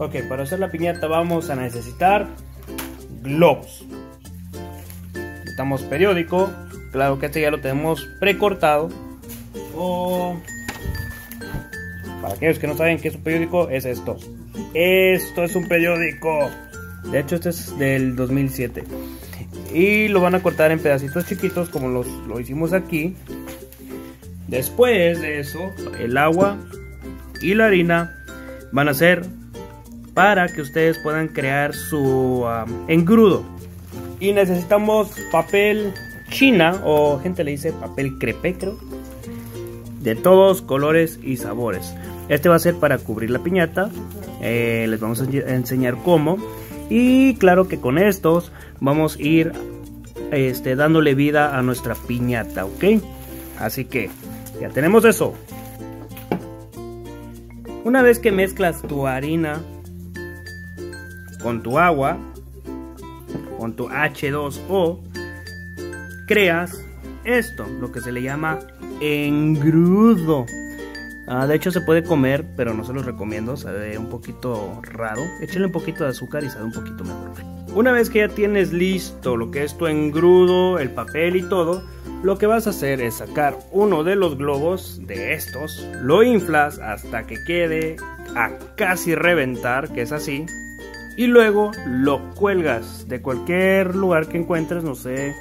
Ok, para hacer la piñata vamos a necesitar globos. Necesitamos periódico. Claro que este ya lo tenemos precortado. O para aquellos que no saben qué es un periódico, es esto. Esto es un periódico. De hecho, este es del 2007. Y lo van a cortar en pedacitos chiquitos como los, lo hicimos aquí. Después de eso, el agua y la harina van a ser para que ustedes puedan crear su engrudo. Y necesitamos papel china o gente le dice papel crepe creo. De todos colores y sabores. Este va a ser para cubrir la piñata. Eh, les vamos a enseñar cómo. Y claro que con estos vamos a ir este, dándole vida a nuestra piñata, ¿ok? Así que ya tenemos eso. Una vez que mezclas tu harina con tu agua, con tu H2O, creas esto, lo que se le llama engrudo. Ah, de hecho se puede comer, pero no se los recomiendo, sabe un poquito raro. Échale un poquito de azúcar y sabe un poquito mejor. Una vez que ya tienes listo lo que es tu engrudo, el papel y todo, lo que vas a hacer es sacar uno de los globos de estos, lo inflas hasta que quede a casi reventar, que es así, y luego lo cuelgas de cualquier lugar que encuentres, no sé,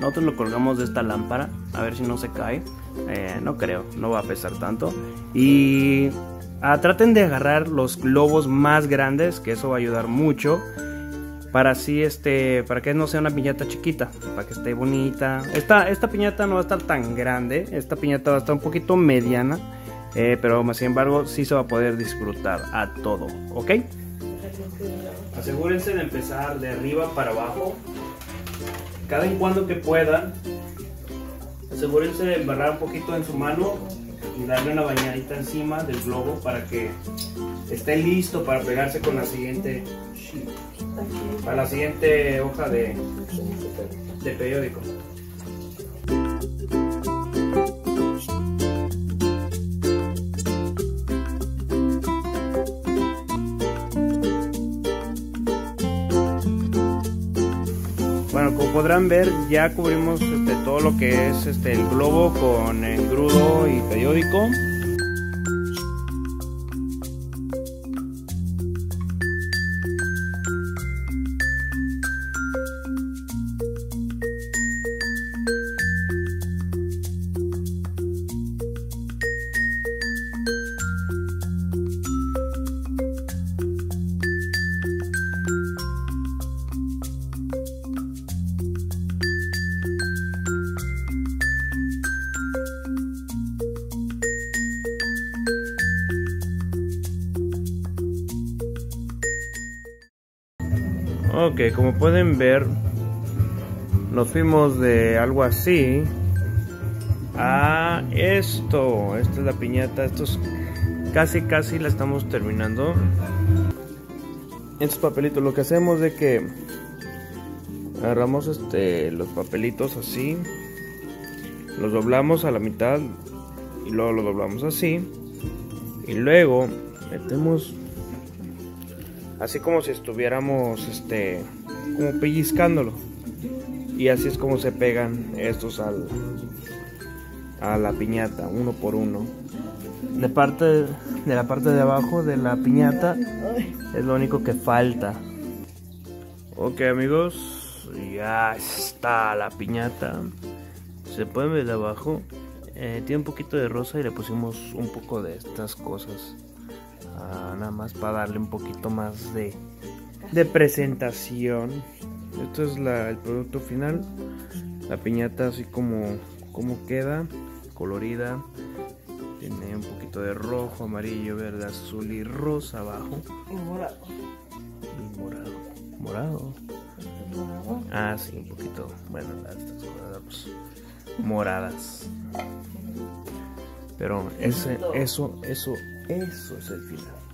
nosotros lo colgamos de esta lámpara, a ver si no se cae, eh, no creo, no va a pesar tanto, y ah, traten de agarrar los globos más grandes, que eso va a ayudar mucho para así este para que no sea una piñata chiquita para que esté bonita. Esta esta piñata no va a estar tan grande esta piñata va a estar un poquito mediana eh, pero sin embargo sí se va a poder disfrutar a todo ok asegúrense de empezar de arriba para abajo cada en cuando que puedan asegúrense de embarrar un poquito en su mano y darle una bañadita encima del globo para que esté listo para pegarse con la siguiente para la siguiente hoja de, de periódico. Bueno, como podrán ver, ya cubrimos este, todo lo que es este, el globo con engrudo y periódico. Ok, como pueden ver, nos fuimos de algo así a esto. Esta es la piñata, esto es casi casi la estamos terminando. Estos papelitos, lo que hacemos es que agarramos este los papelitos así, los doblamos a la mitad y luego lo doblamos así y luego metemos así como si estuviéramos este como pellizcándolo. Y así es como se pegan estos al a la piñata uno por uno. De parte de la parte de abajo de la piñata es lo único que falta. Ok amigos. Ya está la piñata. Se pueden ver de abajo. Eh, tiene un poquito de rosa y le pusimos un poco de estas cosas Ah, nada más para darle un poquito más de, de presentación. Esto es el producto final. La piñata así como, como queda, colorida. Tiene un poquito de rojo, amarillo, verde, azul y rosa abajo. Y morado. Y morado. Morado. Ah, sí, un poquito. Bueno, estas cosas moradas. Pero ese, eso, eso eso es el final.